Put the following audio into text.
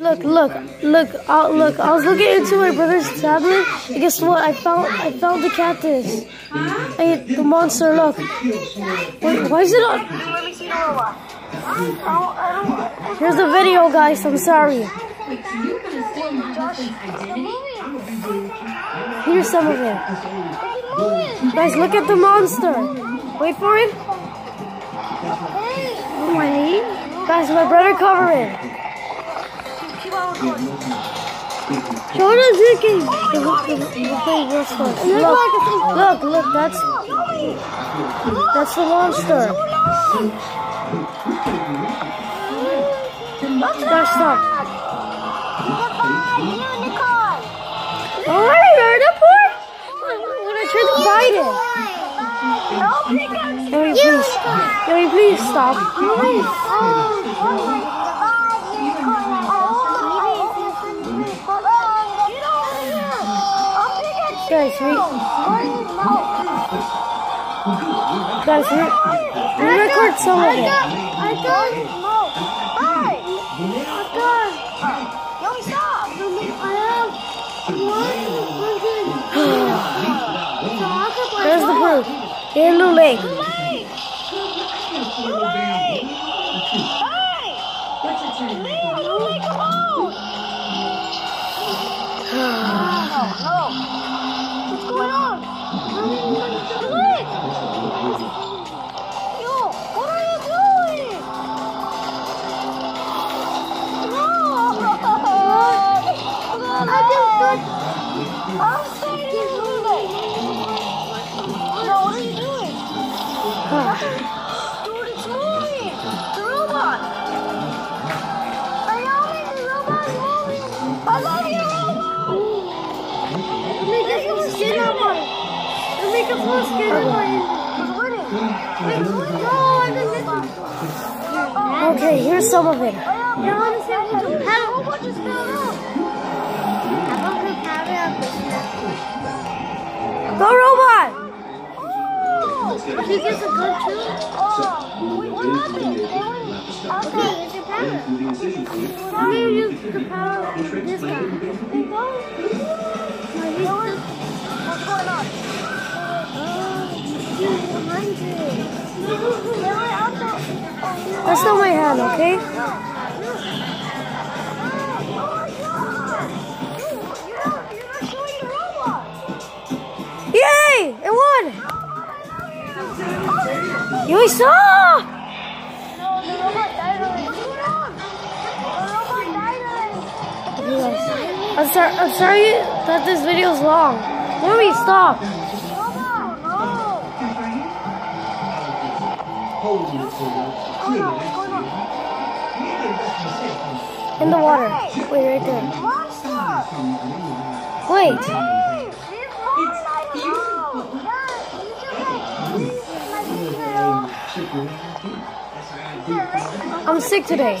Look, look, look, uh, look, I was looking into my brother's tablet, and guess what? I found, I found the cactus. I, the monster, look. Wait, why is it on? Here's the video, guys, I'm sorry. Here's some of it. Guys, look at the monster. Wait for it. Wait. Guys, my brother covered it. Show us Ziki. Look, look, that's that's the monster. Stop. Oh, you're the poor. When I try to bite it. Can we please? Can we please stop? Guys, we guys, we, we record some of it. I got it. Hi. I got stop. I have. There's the proof. In the lake. No. Going on? Look! Yo, what are you doing? No! I just got... I'm saying you do that. No, what are you doing? Dude, it's moving! The robot! Naomi, the robot is moving! I love you, robot! Make us skin on one! Make us more skin one! Okay, here's some of it. Go robot! Oh, he gets a gun too? Oh, wait, what happened? Okay, it's your power. How do you use the power of this guy? What's going on? That's not my hand, okay? Yay! It won! You saw! I'm sorry, I'm sorry that this video is long. Mommy, stop! In the water. Wait, right there. Wait. I'm sick today.